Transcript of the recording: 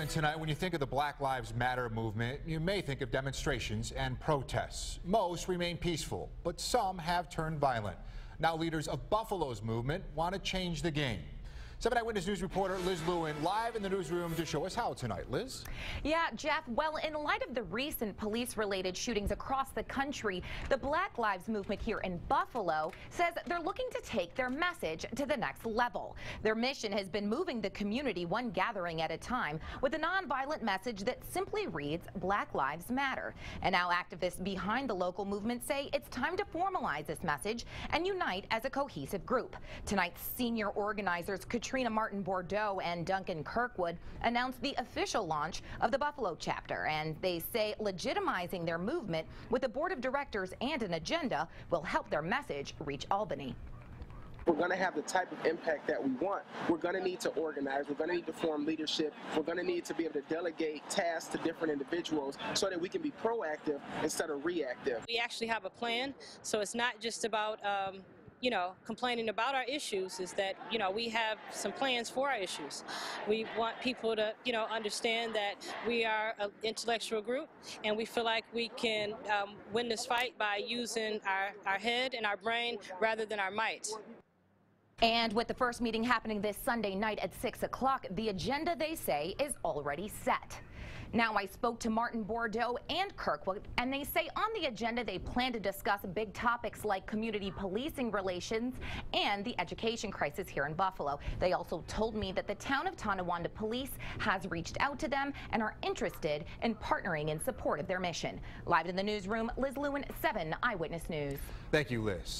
And tonight, when you think of the Black Lives Matter movement, you may think of demonstrations and protests. Most remain peaceful, but some have turned violent. Now, leaders of Buffalo's movement want to change the game. 7 Eyewitness News reporter Liz Lewin live in the newsroom to show us how tonight. Liz? Yeah, Jeff, well, in light of the recent police-related shootings across the country, the Black Lives Movement here in Buffalo says they're looking to take their message to the next level. Their mission has been moving the community one gathering at a time with a nonviolent message that simply reads, Black Lives Matter. And now activists behind the local movement say it's time to formalize this message and unite as a cohesive group. Tonight's senior organizers, Katrina Trina Martin Bordeaux and Duncan Kirkwood announced the official launch of the Buffalo chapter, and they say legitimizing their movement with a board of directors and an agenda will help their message reach Albany. We're going to have the type of impact that we want, we're going to need to organize, we're going to need to form leadership, we're going to need to be able to delegate tasks to different individuals so that we can be proactive instead of reactive. We actually have a plan, so it's not just about um, you know, complaining about our issues is that, you know, we have some plans for our issues. We want people to, you know, understand that we are an intellectual group and we feel like we can um, win this fight by using our, our head and our brain rather than our might. And with the first meeting happening this Sunday night at 6 o'clock, the agenda, they say, is already set. Now, I spoke to Martin Bordeaux and Kirkwood, and they say on the agenda they plan to discuss big topics like community policing relations and the education crisis here in Buffalo. They also told me that the town of Tonawanda Police has reached out to them and are interested in partnering in support of their mission. Live in the newsroom, Liz Lewin, 7 Eyewitness News. Thank you, Liz.